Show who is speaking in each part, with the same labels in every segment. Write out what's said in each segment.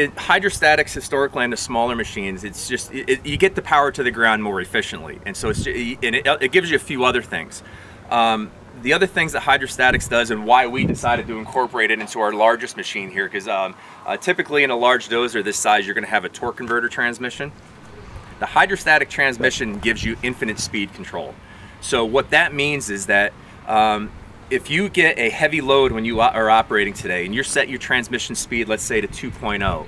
Speaker 1: it, hydrostatics historically on the smaller machines, it's just it, it, you get the power to the ground more efficiently, and so it's and it, gives you a few other things. Um, the other things that hydrostatics does and why we decided to incorporate it into our largest machine here, because um, uh, typically in a large dozer this size, you're going to have a torque converter transmission. The hydrostatic transmission gives you infinite speed control. So what that means is that um, if you get a heavy load when you are operating today and you're set your transmission speed, let's say to 2.0,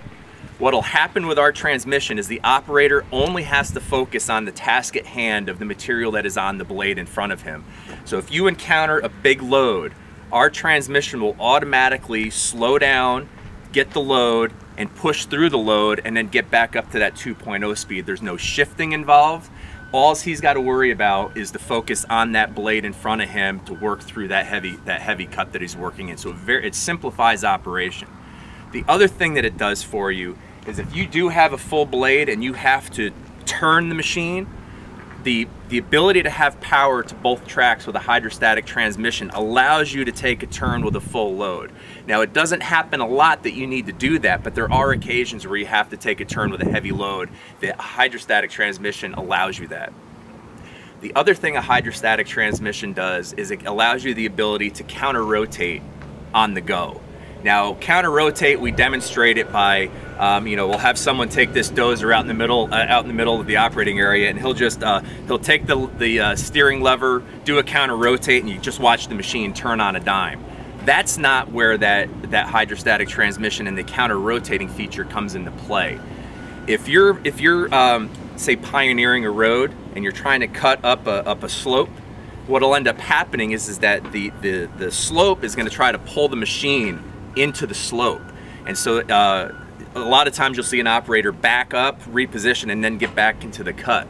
Speaker 1: what'll happen with our transmission is the operator only has to focus on the task at hand of the material that is on the blade in front of him. So if you encounter a big load, our transmission will automatically slow down, get the load, and push through the load and then get back up to that 2.0 speed. There's no shifting involved. All he's got to worry about is the focus on that blade in front of him to work through that heavy that heavy cut that he's working in. So it, very, it simplifies operation. The other thing that it does for you is if you do have a full blade and you have to turn the machine, the, the ability to have power to both tracks with a hydrostatic transmission allows you to take a turn with a full load. Now it doesn't happen a lot that you need to do that, but there are occasions where you have to take a turn with a heavy load. The hydrostatic transmission allows you that. The other thing a hydrostatic transmission does is it allows you the ability to counter rotate on the go. Now, counter rotate, we demonstrate it by, um, you know, we'll have someone take this dozer out in the middle, uh, out in the middle of the operating area, and he'll just, uh, he'll take the, the uh, steering lever, do a counter rotate, and you just watch the machine turn on a dime. That's not where that, that hydrostatic transmission and the counter rotating feature comes into play. If you're, if you're um, say, pioneering a road and you're trying to cut up a, up a slope, what'll end up happening is, is that the, the, the slope is going to try to pull the machine into the slope. And so uh, a lot of times you'll see an operator back up, reposition, and then get back into the cut.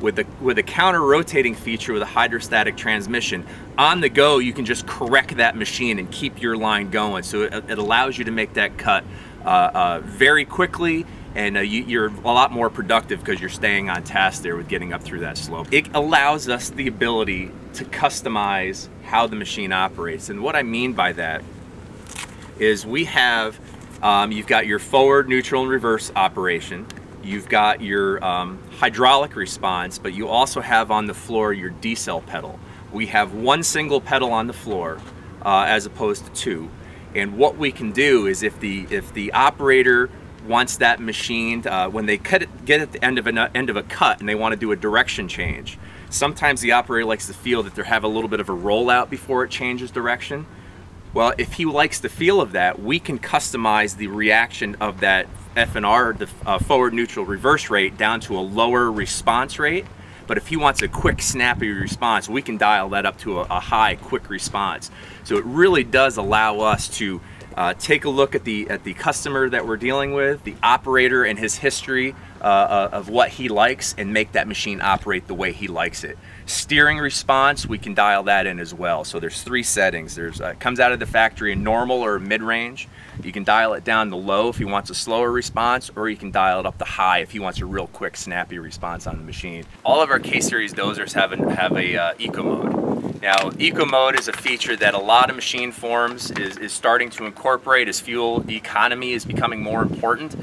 Speaker 1: With the, with a counter rotating feature with a hydrostatic transmission, on the go you can just correct that machine and keep your line going. So it, it allows you to make that cut uh, uh, very quickly and uh, you, are a lot more productive because you're staying on task there with getting up through that slope. It allows us the ability to customize how the machine operates. And what I mean by that is we have, um, you've got your forward, neutral, and reverse operation. You've got your um, hydraulic response, but you also have on the floor your decel pedal. We have one single pedal on the floor uh, as opposed to two. And what we can do is if the, if the operator wants that machine, uh, when they cut it, get at the end of, an, end of a cut and they want to do a direction change, sometimes the operator likes to feel that they have a little bit of a rollout before it changes direction. Well, if he likes the feel of that, we can customize the reaction of that FNR, the uh, forward neutral reverse rate, down to a lower response rate. But if he wants a quick, snappy response, we can dial that up to a, a high, quick response. So it really does allow us to uh, take a look at the at the customer that we're dealing with, the operator and his history uh, uh of what he likes, and make that machine operate the way he likes it. Steering response, we can dial that in as well. So there's three settings. There's uh, comes out of the factory in normal or mid-range. You can dial it down to low if he wants a slower response, or you can dial it up to high if he wants a real quick, snappy response on the machine. All of our K-Series dozers have, a have a uh, eco mode. Now, eco mode is a feature that a lot of machine forms is, is starting to incorporate as fuel economy is becoming more important.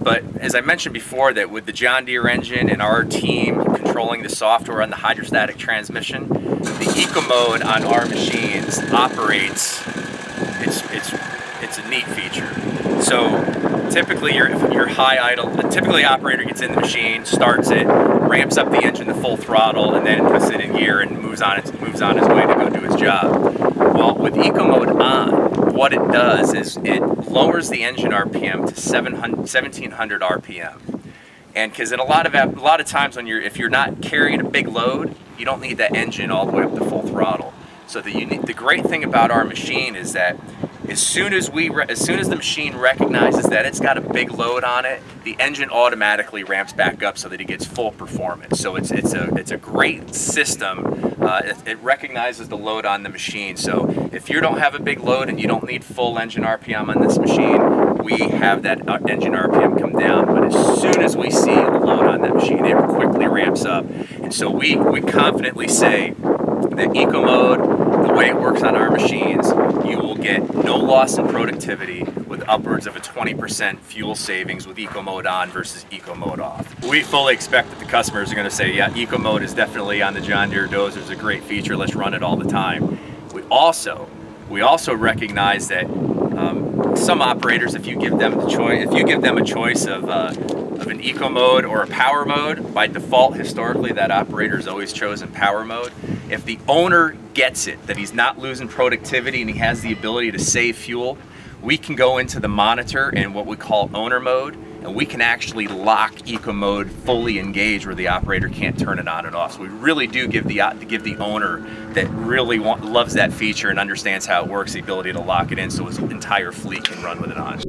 Speaker 1: But as I mentioned before, that with the John Deere engine and our team controlling the software on the hydrostatic transmission, the eco mode on our machines operates. It's it's it's a neat feature. So typically your your high idle, typically operator gets in the machine, starts it, ramps up the engine to full throttle, and then puts it in gear and moves on its moves on his way to go do his job. Well, with eco mode on, what it does is it lowers the engine RPM to 1700 RPM. And because in a lot of a lot of times when you're if you're not carrying a big load, you don't need that engine all the way up to full throttle. So the unique, the great thing about our machine is that as soon as we as soon as the machine recognizes that it's got a big load on it, the engine automatically ramps back up so that it gets full performance. So it's it's a it's a great system. Uh, it, it, recognizes the load on the machine. So if you don't have a big load and you don't need full engine RPM on this machine, we have that uh, engine RPM come down. But as soon as we see a load on that machine, it quickly ramps up. And so we we confidently say that eco mode, the way it works on our machines, you will get no loss in productivity with upwards of a 20% fuel savings with eco mode on versus eco mode off. We fully expect that the customers are going to say, yeah, eco mode is definitely on the John Deere dozer. It's a great feature. Let's run it all the time. We also we also recognize that um, some operators, if you give them the choice, if you give them a choice of uh, of an eco mode or a power mode, by default, historically, that operator has always chosen power mode. If the owner gets it, that he's not losing productivity and he has the ability to save fuel, we can go into the monitor and what we call owner mode, and we can actually lock eco mode fully engaged where the operator can't turn it on and off. So we really do give the give the owner that really want, loves that feature and understands how it works the ability to lock it in so his entire fleet can run with it on.